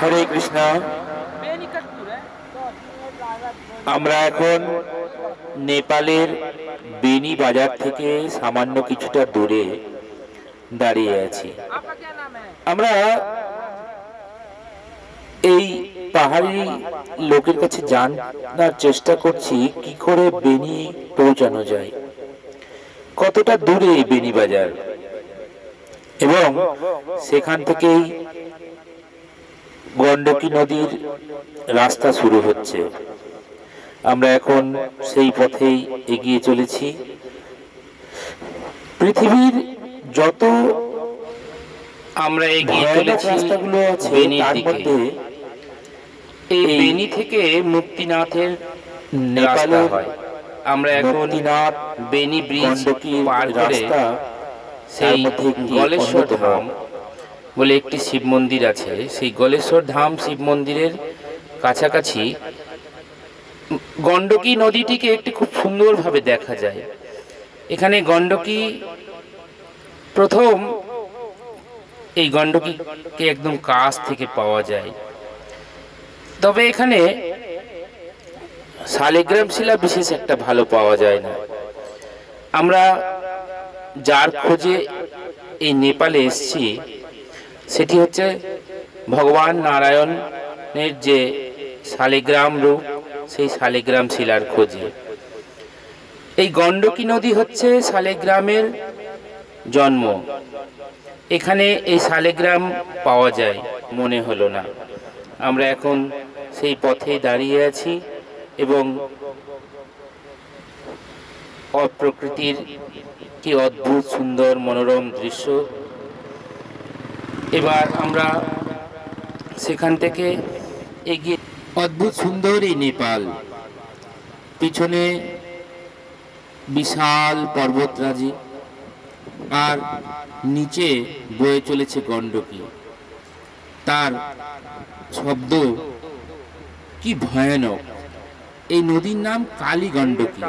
হরে কৃষ্ণ। আমরা এখন নেপালের বেনি বাজার থেকে সামান্য কিছুটা দূরে দাঁড়িয়ে আছি। আমরা এই পাহাড়ি লোকের কাছে জানার চেষ্টা করছি, কি করে বেনি পৌঁছানো যায়। কতটা দূরে এই বেনি বাজার? এবং সেখান থেকেই গণ্ডকী নদীর রাস্তা শুরু হচ্ছে। আমরা এখন সেই পথেই এগিয়ে চলেছি। পৃথিবীর যত আমরা এগিয়ে চলেছি রাস্তাগুলো আছে বেনির তার মধ্যে এই বেনি থেকে মুক্তিনাথের নেপালে হয়। আমরা এখন বেনি ব্রিজ পার করে সেই গলেশ্বর ধাম বলে একটি শিব মন্দির আছে। সেই গলেশ্বর ধাম শিব মন্দিরের কাছাকাছি। গণ্ডকী নদীটিকে একটি খুব সুন্দরভাবে দেখা যায়। এখানে গণ্ডকী প্রথম এই গণ্ডকীকে একদম কাছ থেকে পাওয়া যায়। তবে এখানে শালিগ্রাম শিলা বিশেষ একটা ভালো পাওয়া যায় না। আমরা যার খোঁজে এই নেপালে এসছি সেটি হচ্ছে ভগবান নারায়ণের যে শালিগ্রাম রূপ, সেই শালিগ্রাম শিলার খোঁজে। এই গণ্ডকী নদী হচ্ছে শালিগ্রামের জন্ম। এখানে এই শালিগ্রাম পাওয়া যায়, মনে হলো না। আমরা এখন সেই পথে দাঁড়িয়ে আছি এবং অপ্রকৃতির কি অদ্ভুত সুন্দর মনোরম দৃশ্য এবার আমরা সেখান থেকে এগিয়ে অদ্ভুত সুন্দর এই নেপাল। পিছনে বিশাল পর্বতরাজি, আর নিচে বয়ে চলেছে গণ্ডকী। তার শব্দ কি ভয়ানক। এই নদীর নাম কালী গণ্ডকী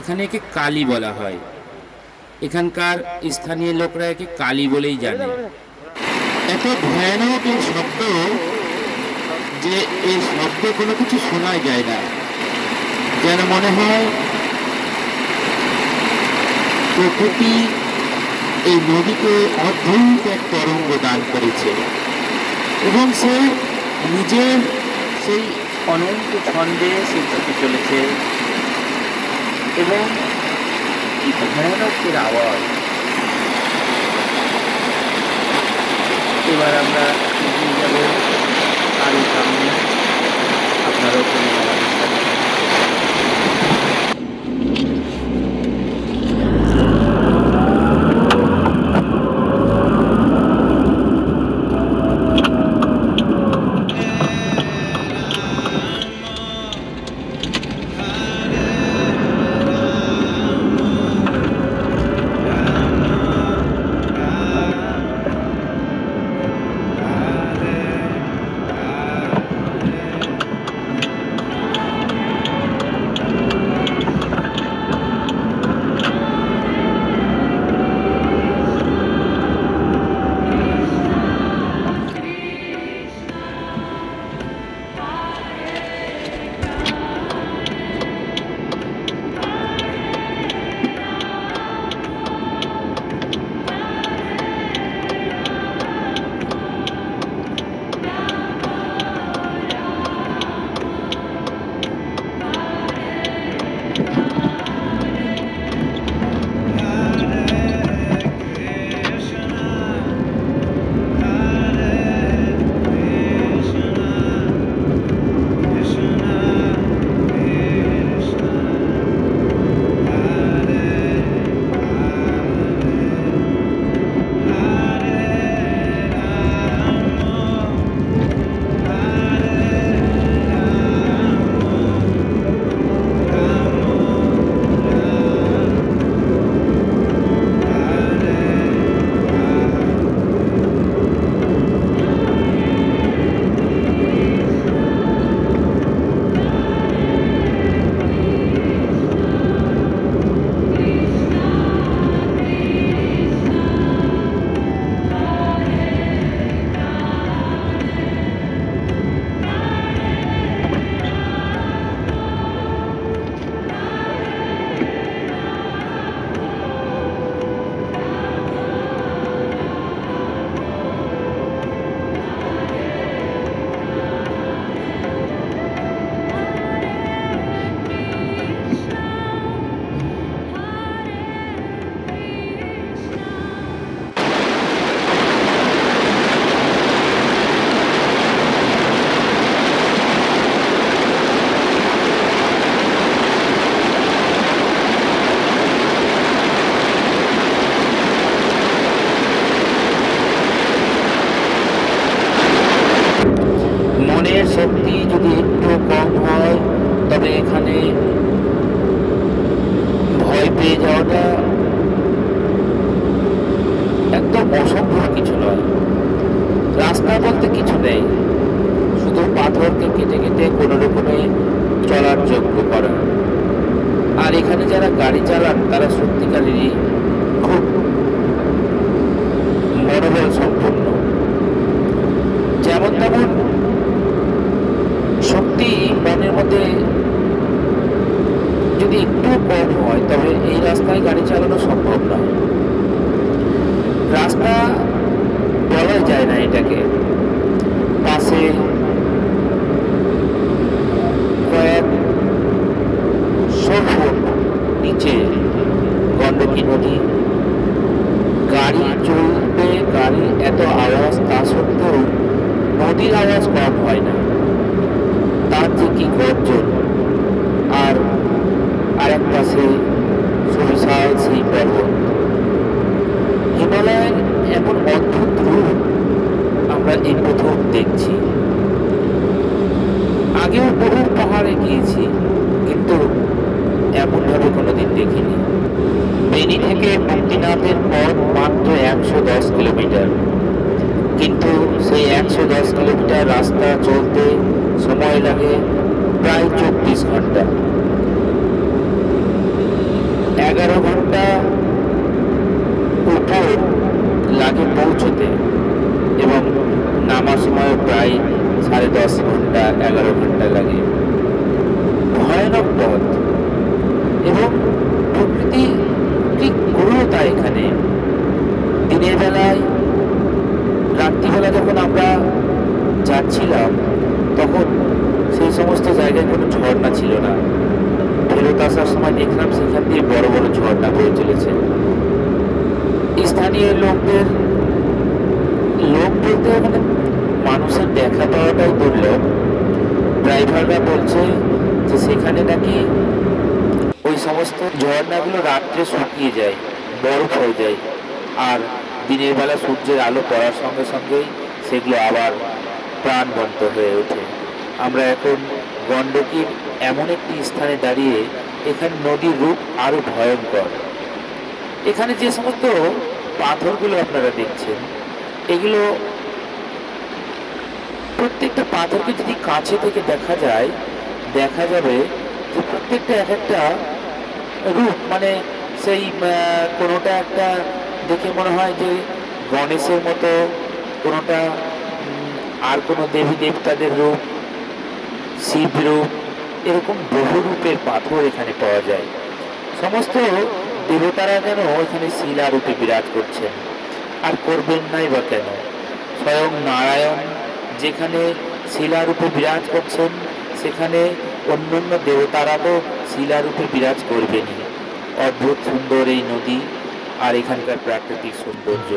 এখানে একে কালী বলা হয়। এখানকার স্থানীয় লোকরা একে কালী বলেই জানে। এত ভয়ানক এই শব্দ যে এই শব্দ কোনো কিছু শোনা যায় না। যেন মনে হয় প্রকৃতি এই নদীকে অদ্ভুত এক তরঙ্গ দান করেছে। এবং সে নিজের সেই অনন্ত ছন্দে সে ছুটে চলেছে। এবং কি ভয়ানক এর আওয়াজ। এবার আমরা যাব। আরও সামনে আপনারাও খুব মনোবল সম্পন্ন। যেমন তেমন শক্তি মনের মধ্যে যদি একটু কম হয়, তবে এই রাস্তায় গাড়ি চালানো সম্ভব নয়। রাস্তা বলা যায় না এটাকে পাশে কয়েক শো ফুট নিচে গণ্ডকী নদী গাড়ি চলবে গাড়ির এত আওয়াজ, তা সত্ত্বেও নদীর আওয়াজ কম হয় না। তার যে কি গর্জন? আর আরেক পাশে সুবিশাল সেই পর্বত। হিমালয়ের এমন অদ্ভুত রূপ আমরা এই প্রথম দেখছি। আগেও বহু পাহাড়ে গিয়েছি, কিন্তু এমনভাবে কোনোদিন দেখিনি। বেনি থেকে মুক্তিনাথের পথ মাত্র একশো দশ কিলোমিটার। কিন্তু সেই একশো দশ কিলোমিটার রাস্তা চলতে সময় লাগে প্রায় চব্বিশ ঘণ্টা। এগারো ঘণ্টা উপর লাগে পৌঁছতে এবং নামার সময় প্রায় সাড়ে দশ ঘণ্টা, এগারো ঘণ্টা লাগে ভয়ানক পথ এবং প্রকৃতি কি ক্রূরতা এখানে দিনের বেলায় রাত্রিবেলা যখন আমরা যাচ্ছিলাম তখন সেই সমস্ত জায়গায় কোনো ঝর্ণা ছিল না। ফেরত আসার সময় দেখলাম সেখান দিয়ে বড় বড় ঝর্ণা বয়ে চলেছে। স্থানীয় লোকদের, লোক বলতে মানে মানুষের দেখা পাওয়াটাই দুর্লভ। ড্রাইভাররা বলছে যে সেখানে নাকি ওই সমস্ত ঝর্ণাগুলো রাত্রে শুকিয়ে যায়, বরফ হয়ে যায়, আর দিনের বেলা সূর্যের আলো পড়ার সঙ্গে সঙ্গেই সেগুলো আবার প্রাণবন্ত হয়ে ওঠে। আমরা এখন গণ্ডকীর এমন একটি স্থানে দাঁড়িয়ে এখানে নদীর রূপ আরও ভয়ঙ্কর। এখানে যে সমস্ত পাথরগুলো আপনারা দেখছেন, এগুলো প্রত্যেকটা পাথরকে যদি কাছে থেকে দেখা যায়, দেখা যাবে যে প্রত্যেকটা এক একটা রূপ মানে সেই কোনোটা একটা দেখে মনে হয় যে গণেশের মতো, কোনোটা আর কোনো দেবী দেবতাদের রূপ, শিব রূপ, এরকম বহু রূপের পাথর এখানে পাওয়া যায়। সমস্ত দেবতারা যেন এখানে শিলা রূপে বিরাজ করছেন। আর করবেন নাই বা কেন? স্বয়ং নারায়ণ যেখানে শিলারূপে বিরাজ করছেন, সেখানে অন্যান্য দেবতারা তো শিলারূপে বিরাজ করবেনই। অদ্ভুত সুন্দর এই নদী আর এখানকার প্রাকৃতিক সৌন্দর্য।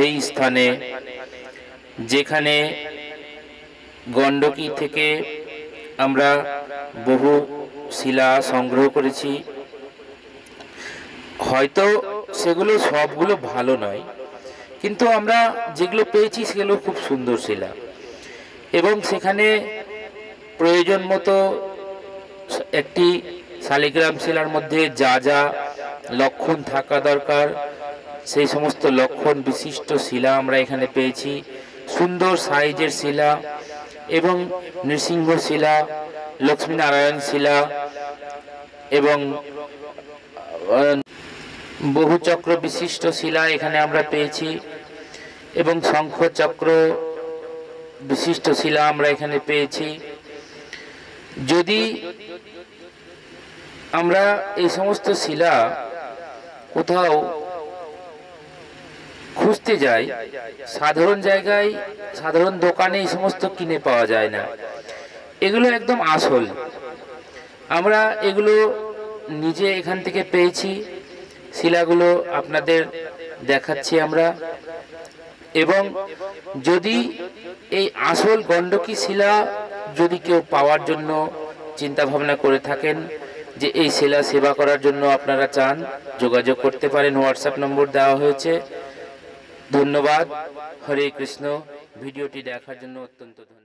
সেই স্থানে, যেখানে গণ্ডকী থেকে আমরা বহু শিলা সংগ্রহ করেছি। হয়তো সেগুলো সবগুলো ভালো নয়, কিন্তু আমরা যেগুলো পেয়েছি সেগুলো খুব সুন্দর শিলা। এবং সেখানে প্রয়োজন মতো একটি শালিগ্রাম শিলার মধ্যে যা যা লক্ষণ থাকা দরকার সেই সমস্ত লক্ষণ বিশিষ্ট শিলা আমরা এখানে পেয়েছি। সুন্দর সাইজের শিলা এবং নৃসিংহ শিলা লক্ষ্মীনারায়ণ শিলা এবং আহ, বহু চক্র বিশিষ্ট শিলা এখানে আমরা পেয়েছি এবং শঙ্খ চক্র বিশিষ্ট শিলা আমরা এখানে পেয়েছি। যদি আমরা এই সমস্ত শিলা কোথাও খুঁজতে যাই, সাধারণ জায়গায়, সাধারণ দোকানে এই সমস্ত কিনে পাওয়া যায় না। এগুলো একদম আসল। আমরা এগুলো নিজে এখান থেকে পেয়েছি, শিলাগুলো আপনাদের দেখাচ্ছি আমরা। এবং যদি এই আসল গণ্ডকী শিলা যদি কেউ পাওয়ার জন্য চিন্তা ভাবনা করে থাকেন যে এই শিলা সেবা করার জন্য আপনারা চান, যোগাযোগ করতে পারেন, হোয়াটসঅ্যাপ নম্বর দেওয়া হয়েছে। ধন্যবাদ হরে কৃষ্ণ ভিডিওটি দেখার জন্য অত্যন্ত ধন্যবাদ